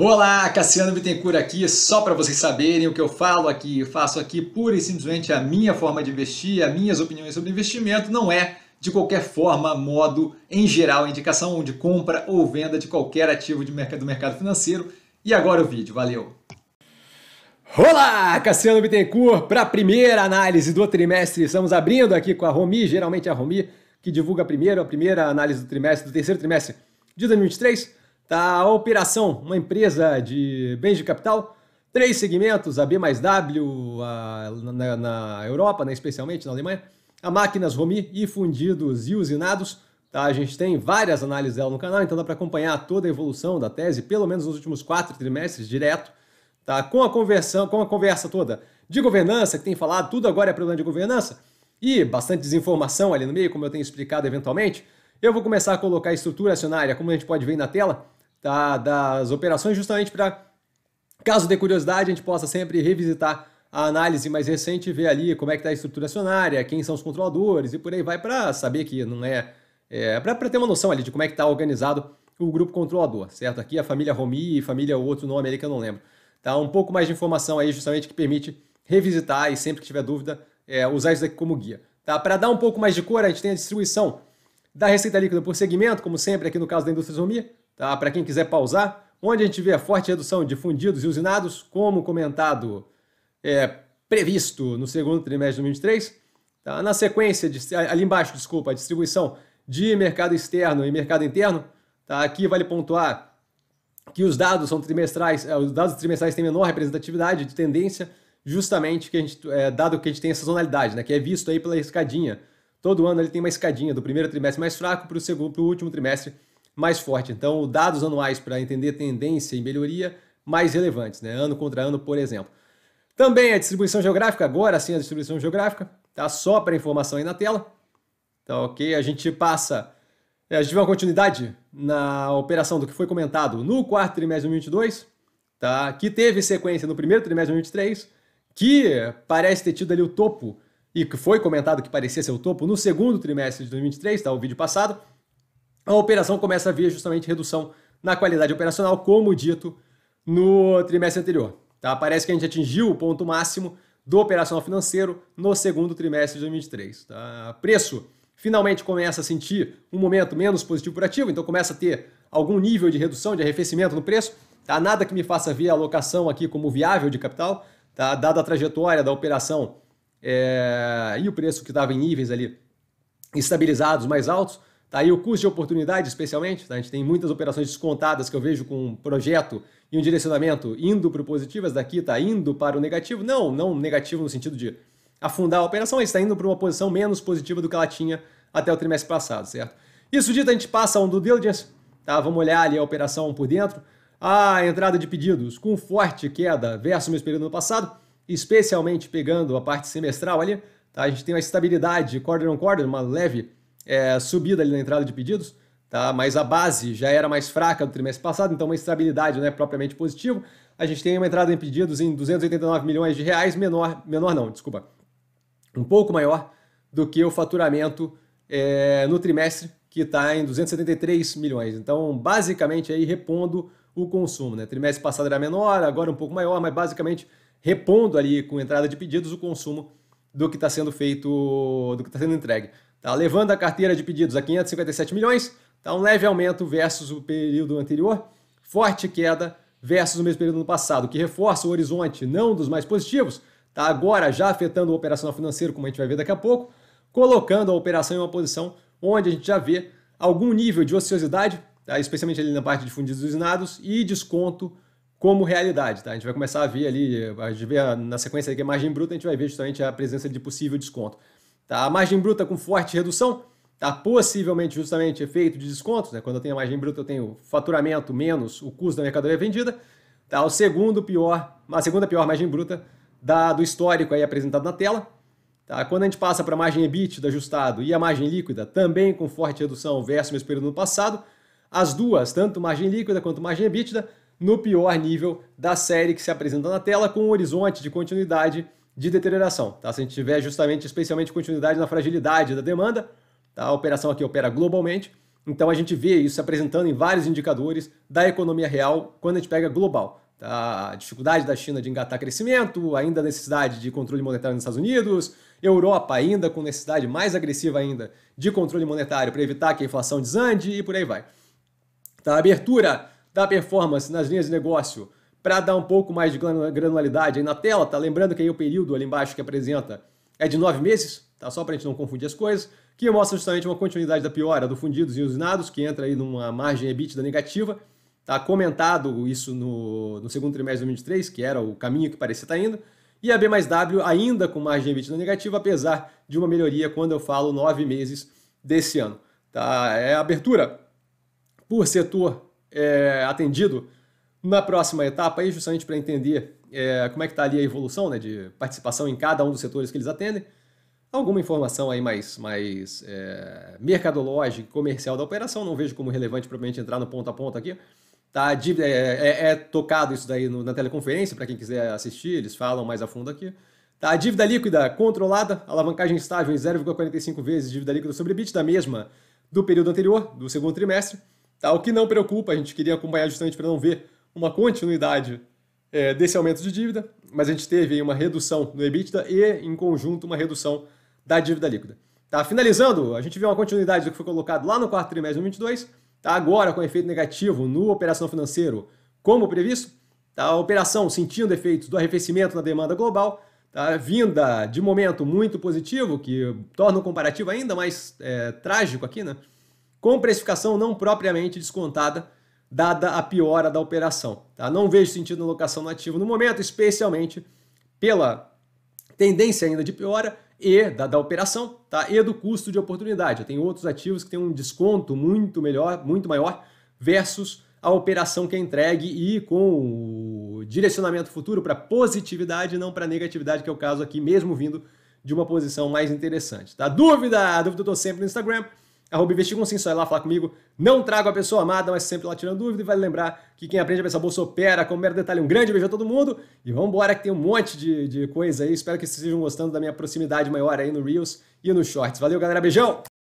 Olá, Cassiano Bittencourt aqui, só para vocês saberem o que eu falo aqui, faço aqui pura e simplesmente a minha forma de investir, as minhas opiniões sobre investimento, não é de qualquer forma, modo, em geral, indicação de compra ou venda de qualquer ativo de mercado, do mercado financeiro. E agora o vídeo, valeu! Olá, Cassiano Bittencourt, para a primeira análise do trimestre, estamos abrindo aqui com a Romi, geralmente a Romi, que divulga primeiro a primeira análise do trimestre, do terceiro trimestre de 2023. Tá a operação, uma empresa de bens de capital, três segmentos, a B mais W a, na, na, Europa, né, especialmente na Alemanha, a máquinas Romi e fundidos e usinados. Tá? A gente tem várias análises dela no canal, então dá para acompanhar toda a evolução da tese, pelo menos nos últimos quatro trimestres, direto, tá? com a conversão, com a conversa toda de governança, que tem falado, tudo agora é problema de governança, e bastante desinformação ali no meio, como eu tenho explicado eventualmente. Eu vou começar a colocar a estrutura acionária, como a gente pode ver na tela, das operações, justamente para, caso dê curiosidade, a gente possa sempre revisitar a análise mais recente e ver ali como é que está a estrutura acionária, quem são os controladores e por aí vai para saber que não é, é para ter uma noção ali de como é que está organizado o grupo controlador, certo? Aqui a família Romi e família outro nome ali que eu não lembro. Tá um pouco mais de informação aí justamente que permite revisitar e sempre que tiver dúvida é, usar isso aqui como guia. Tá? Para dar um pouco mais de cor, a gente tem a distribuição da receita líquida por segmento, como sempre aqui no caso da indústria Zomi, tá? para quem quiser pausar, onde a gente vê a forte redução de fundidos e usinados, como comentado, é, previsto no segundo trimestre de 2023. Tá? Na sequência, de, ali embaixo, desculpa, a distribuição de mercado externo e mercado interno. Tá? Aqui vale pontuar que os dados são trimestrais, é, os dados trimestrais têm menor representatividade de tendência, justamente que a gente, é, dado que a gente tem essa zonalidade, né, que é visto aí pela escadinha. Todo ano ele tem uma escadinha do primeiro trimestre mais fraco para o último trimestre mais forte. Então, dados anuais para entender tendência e melhoria mais relevantes, né, ano contra ano, por exemplo. Também a distribuição geográfica, agora sim a distribuição geográfica, tá só para informação aí na tela. Tá ok? A gente passa, é, a gente vê uma continuidade na operação do que foi comentado no quarto trimestre de 2022, tá? que teve sequência no primeiro trimestre de 2023 que parece ter tido ali o topo, e que foi comentado que parecia ser o topo no segundo trimestre de 2023, tá? O vídeo passado. A operação começa a ver justamente redução na qualidade operacional, como dito no trimestre anterior. Tá? Parece que a gente atingiu o ponto máximo do operacional financeiro no segundo trimestre de 2023. Tá? Preço finalmente começa a sentir um momento menos positivo por ativo, então começa a ter algum nível de redução, de arrefecimento no preço. Tá? Nada que me faça ver a alocação aqui como viável de capital, tá? dada a trajetória da operação é, e o preço que estava em níveis ali estabilizados mais altos, tá? e o custo de oportunidade especialmente, tá? a gente tem muitas operações descontadas que eu vejo com um projeto e um direcionamento indo para o positivo, essa daqui está indo para o negativo, não, não negativo no sentido de afundar a operação, mas está indo para uma posição menos positiva do que ela tinha até o trimestre passado, certo? Isso dito, a gente passa um do diligence, tá? Vamos olhar ali a operação por dentro, a entrada de pedidos com forte queda versus o mesmo período no passado, especialmente pegando a parte semestral ali. Tá? A gente tem uma estabilidade quarter on quarter, uma leve é, subida ali na entrada de pedidos, tá? mas a base já era mais fraca do trimestre passado, então uma estabilidade não é propriamente positivo. A gente tem uma entrada em pedidos em 289 milhões de reais, menor, menor não, desculpa, um pouco maior do que o faturamento é, no trimestre, que está em 273 milhões. Então, basicamente, aí repondo o consumo. Né? Trimestre passado era menor, agora um pouco maior, mas basicamente repondo ali com entrada de pedidos o consumo do que está sendo feito, do que está sendo entregue. Tá? Levando a carteira de pedidos a 557 milhões, tá? um leve aumento versus o período anterior, forte queda versus o mesmo período no passado, que reforça o horizonte não dos mais positivos, tá? agora já afetando o operacional financeiro, como a gente vai ver daqui a pouco, colocando a operação em uma posição onde a gente já vê algum nível de ociosidade tá? especialmente ali na parte de fundos usinados, e desconto como realidade. Tá? A gente vai começar a ver ali, a gente vê na sequência aqui a margem bruta, a gente vai ver justamente a presença de possível desconto. Tá? A margem bruta com forte redução, tá? possivelmente justamente efeito de descontos, né? quando eu tenho a margem bruta eu tenho faturamento menos o custo da mercadoria vendida. Tá? O segundo pior, a segunda pior margem bruta da, do histórico aí apresentado na tela. Tá? Quando a gente passa para a margem EBIT ajustado e a margem líquida, também com forte redução versus o mesmo período no passado, as duas, tanto margem líquida quanto margem EBITDA, no pior nível da série que se apresenta na tela, com um horizonte de continuidade de deterioração. Tá? Se a gente tiver justamente, especialmente continuidade na fragilidade da demanda, tá? a operação aqui opera globalmente, Então a gente vê isso se apresentando em vários indicadores da economia real quando a gente pega global. Tá? A dificuldade da China de engatar crescimento, ainda a necessidade de controle monetário nos Estados Unidos, Europa ainda com necessidade mais agressiva ainda de controle monetário para evitar que a inflação desande e por aí vai. Tá? A abertura da performance nas linhas de negócio para dar um pouco mais de granularidade aí na tela, tá? Lembrando que aí o período ali embaixo que apresenta é de nove meses, tá? Só para a gente não confundir as coisas, que mostra justamente uma continuidade da piora do fundidos e usinados, que entra aí numa margem EBITDA negativa, tá? Comentado isso no, no segundo trimestre de 2023, que era o caminho que parecia estar tá indo, e a B mais W ainda com margem EBITDA negativa, apesar de uma melhoria quando eu falo nove meses desse ano, tá? É abertura por setor é, atendido na próxima etapa, aí, justamente para entender é, como é que está ali a evolução né, de participação em cada um dos setores que eles atendem, alguma informação aí mais, mais é, mercadológica, comercial da operação, não vejo como relevante provavelmente entrar no ponto a ponto aqui. Tá, é, é, é tocado isso daí no, na teleconferência, para quem quiser assistir, eles falam mais a fundo aqui. Tá, a dívida líquida controlada, alavancagem estável em 0,45 vezes dívida líquida sobre EBITDA da mesma do período anterior, do segundo trimestre. Tá, o que não preocupa, a gente queria acompanhar justamente para não ver uma continuidade é, desse aumento de dívida, mas a gente teve uma redução no EBITDA e, em conjunto, uma redução da dívida líquida. Tá, finalizando, a gente vê uma continuidade do que foi colocado lá no quarto trimestre de 2022, tá, agora com efeito negativo no operação financeiro, como previsto, tá, a operação sentindo efeitos do arrefecimento na demanda global, tá, vinda de momento muito positivo, que torna o comparativo ainda mais é, trágico aqui, né, com precificação não propriamente descontada dada a piora da operação. Tá? Não vejo sentido na locação no ativo no momento, especialmente pela tendência ainda de piora e da, da operação tá? e do custo de oportunidade. Tem outros ativos que têm um desconto muito melhor, muito maior versus a operação que é entregue e com o direcionamento futuro para positividade não para negatividade, que é o caso aqui, mesmo vindo de uma posição mais interessante. Tá? Dúvida? Dúvida eu estou sempre no Instagram arroba investir com sim, só ir lá falar comigo. Não trago a pessoa amada, mas sempre lá tirando dúvida. E vale lembrar que quem aprende a pensar bolsa opera. Como mero detalhe, um grande beijo a todo mundo. E vamos embora que tem um monte de, de coisa aí. Espero que vocês estejam gostando da minha proximidade maior aí no Reels e no Shorts. Valeu, galera. Beijão!